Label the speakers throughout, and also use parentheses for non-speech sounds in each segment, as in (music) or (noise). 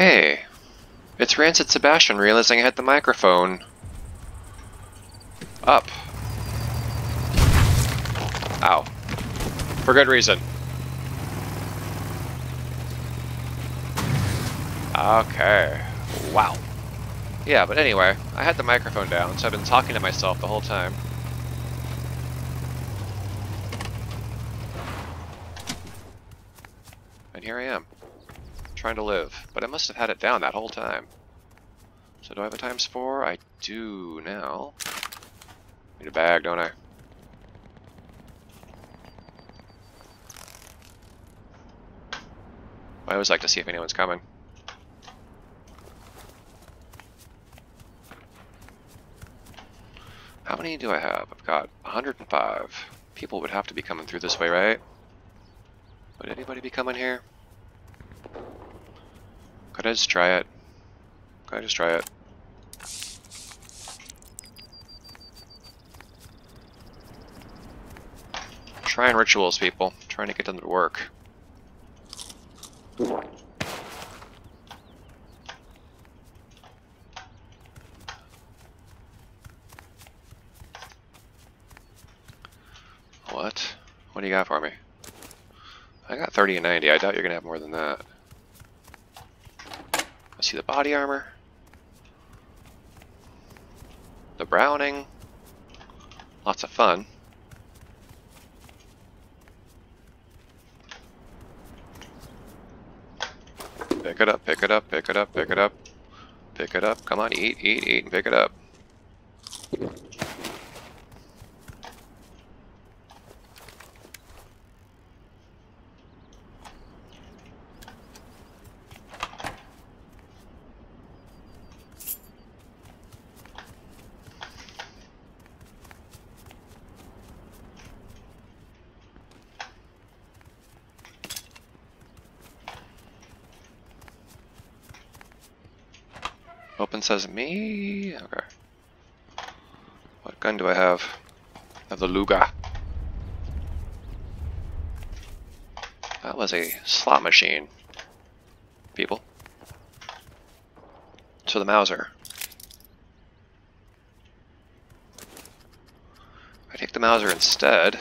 Speaker 1: Hey, it's Rancid Sebastian realizing I had the microphone up. Ow. For good reason. Okay. Wow. Yeah, but anyway, I had the microphone down, so I've been talking to myself the whole time. And here I am, trying to live. But I must have had it down that whole time. So do I have a times four? I do now. Need a bag, don't I? I always like to see if anyone's coming. How many do I have? I've got 105. People would have to be coming through this way, right? Would anybody be coming here? Could I just try it? Could I just try it? Trying rituals, people. Trying to get them to work. What? What do you got for me? I got 30 and 90. I doubt you're going to have more than that. See the body armor. The Browning. Lots of fun. Pick it up, pick it up, pick it up, pick it up. Pick it up. Come on, eat, eat, eat, and pick it up. Open says me. Okay. What gun do I have? I have the Luger. That was a slot machine. People. So the Mauser. I take the Mauser instead,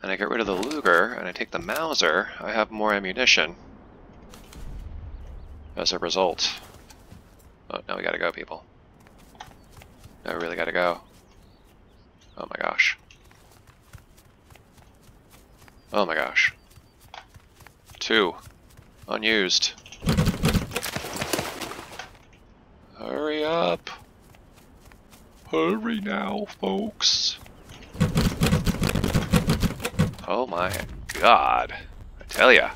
Speaker 1: and I get rid of the Luger, and I take the Mauser, I have more ammunition as a result. Oh, now we gotta go, people. Now we really gotta go. Oh my gosh. Oh my gosh. Two. Unused. Hurry up. Hurry now, folks. Oh my god. I tell ya.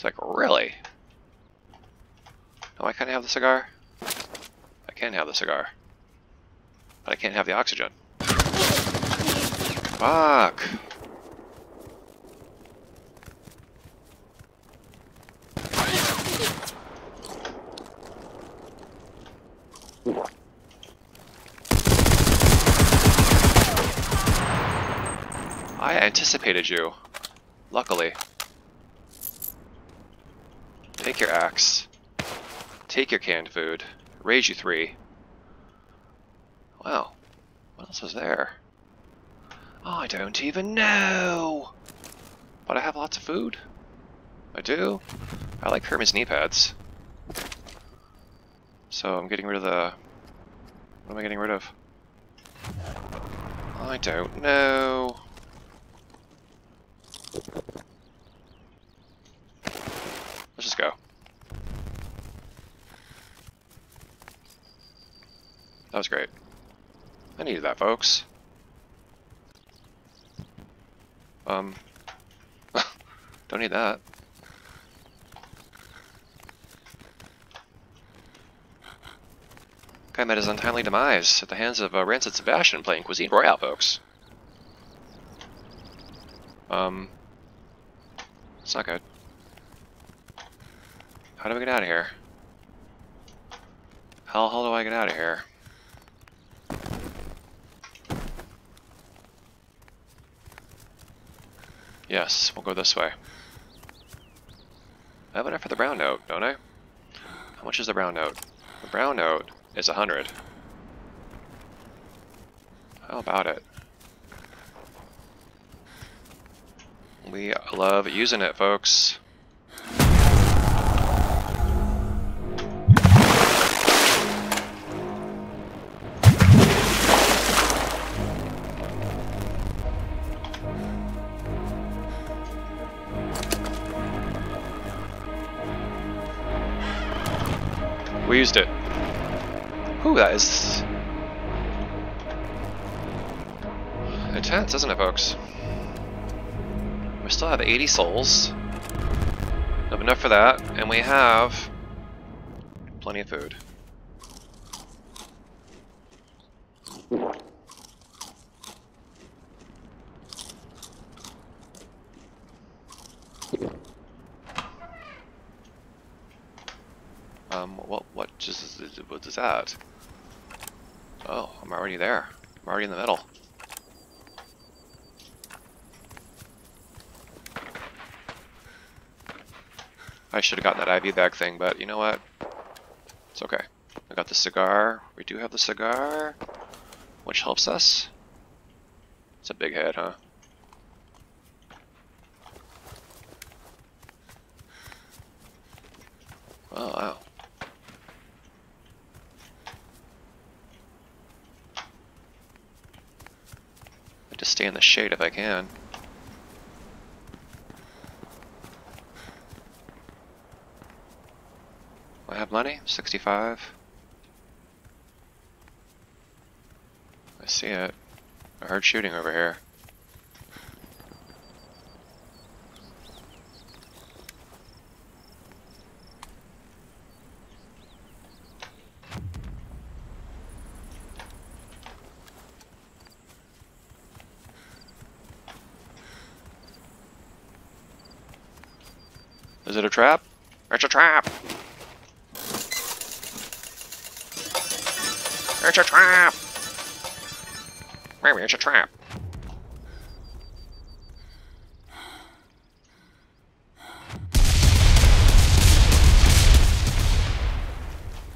Speaker 1: It's like, really? Oh, I can't have the cigar? I can have the cigar. But I can't have the oxygen. Fuck! I anticipated you. Luckily. Take your axe. Take your canned food. Raise you three. Wow. What else was there? Oh, I don't even know! But I have lots of food. I do. I like Hermes knee pads. So I'm getting rid of the... What am I getting rid of? I don't know. Let's just go. Was great. I needed that, folks. Um, (laughs) don't need that. Guy met his untimely demise at the hands of uh, Rancid Sebastian playing Cuisine Royale, folks. Um, it's not good. How do we get out of here? How the hell do I get out of here? Yes, we'll go this way. I have enough for the brown note, don't I? How much is the brown note? The brown note is a hundred. How about it? We love using it, folks. Used it. Ooh, that is intense, isn't it, folks? We still have 80 souls. Have enough for that, and we have plenty of food. Um, what, what just, as what is that? Oh, I'm already there. I'm already in the middle. I should have gotten that IV bag thing, but you know what? It's okay. I got the cigar. We do have the cigar, which helps us. It's a big head, huh? Oh, wow. I just stay in the shade if I can. I have money? 65. I see it. I heard shooting over here. Is it a trap? It's a trap! It's a trap! Maybe it's a trap.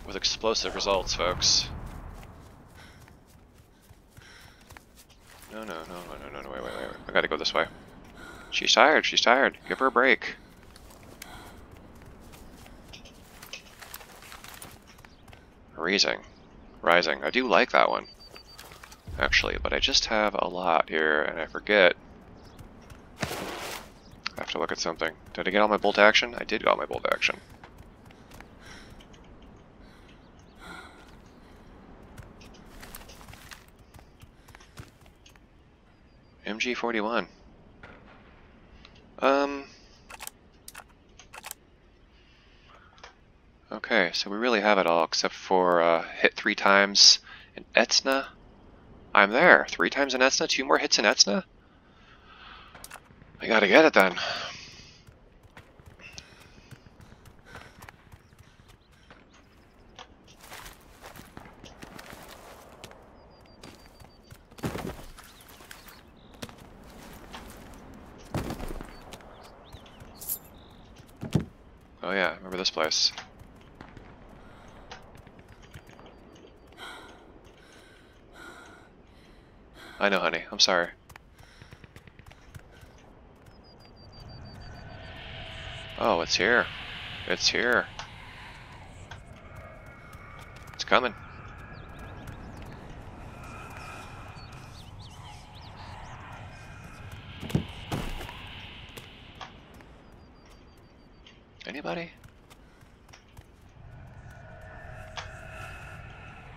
Speaker 1: With explosive results, folks. No, no, no, no, no, no, wait, wait, wait. I gotta go this way. She's tired, she's tired. Give her a break. Rising. Rising. I do like that one. Actually, but I just have a lot here, and I forget. I have to look at something. Did I get all my bolt action? I did get all my bolt action. MG41. Um... Okay, so we really have it all except for uh, hit three times in Etzna. I'm there. Three times in Etzna, two more hits in Etzna? I gotta get it then. Oh yeah, remember this place. I know, honey. I'm sorry. Oh, it's here. It's here. It's coming. Anybody?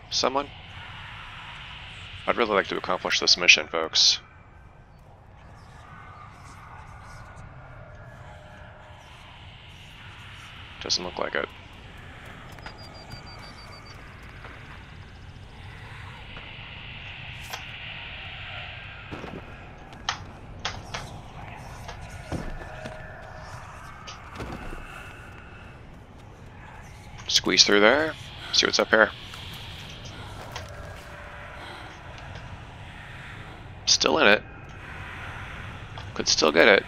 Speaker 1: Someone? I'd really like to accomplish this mission, folks. Doesn't look like it. Squeeze through there, see what's up here. still get it.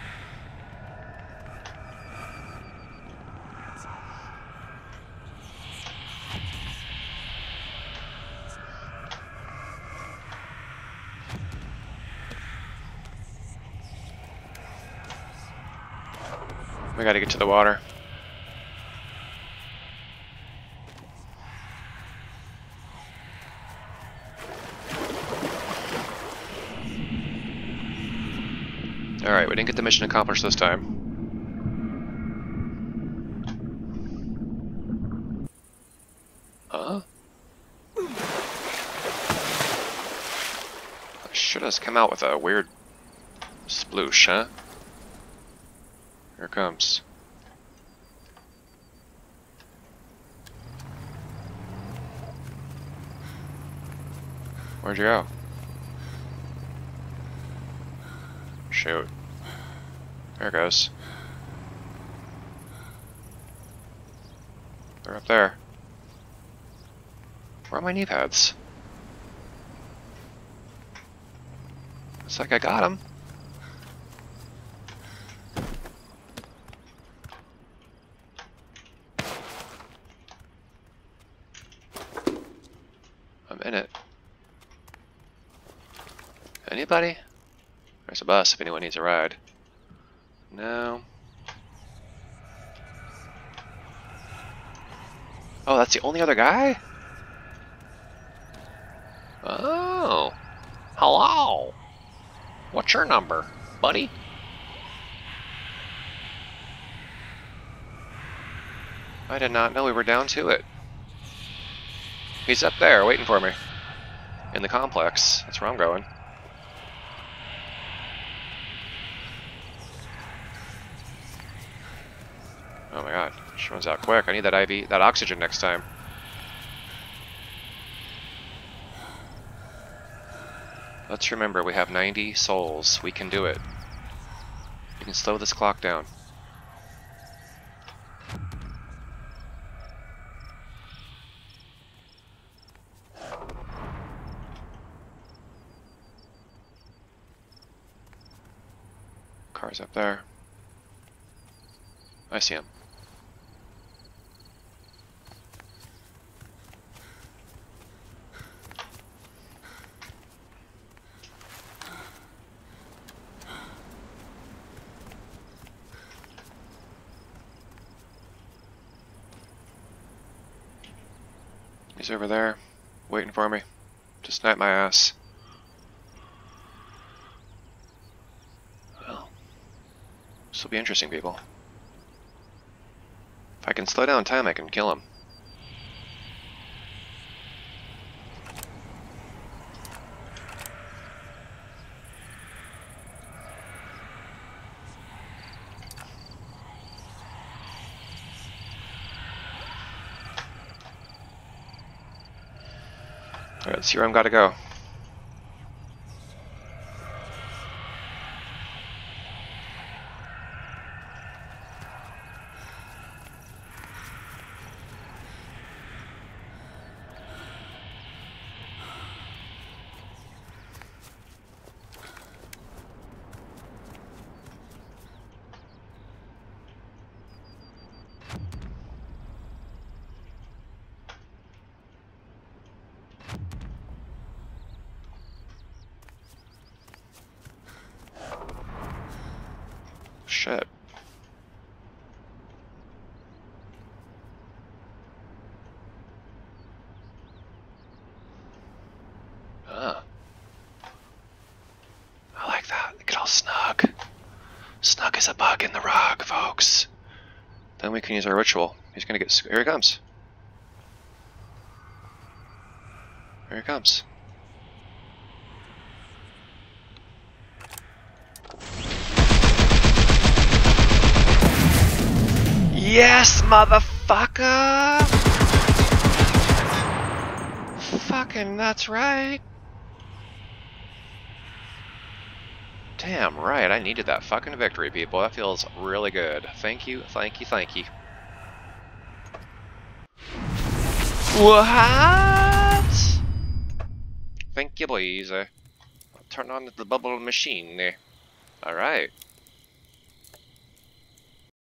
Speaker 1: We gotta get to the water. Get the mission accomplished this time. Huh? Should have come out with a weird sploosh, huh? Here comes. Where'd you go? Shoot. There goes. They're up there. Where are my knee pads? Looks like I got them. I'm in it. Anybody? There's a bus if anyone needs a ride. No. Oh, that's the only other guy? Oh. Hello. What's your number, buddy? I did not know we were down to it. He's up there waiting for me. In the complex. That's where I'm going. Oh my god, she runs out quick. I need that IV, that oxygen next time. Let's remember, we have 90 souls. We can do it. We can slow this clock down. Car's up there. I see him. He's over there, waiting for me to snipe my ass. Well, this will be interesting, people. If I can slow down time, I can kill him. I'm gotta go. Shit. Ah. I like that. Get all snug. Snug as a bug in the rug, folks. Then we can use our ritual. He's gonna get. Here he comes. Here he comes. Yes, motherfucker! Fucking, that's right. Damn right, I needed that fucking victory, people. That feels really good. Thank you, thank you, thank you. What? Thank you, boys. Turn on the bubble machine. Alright.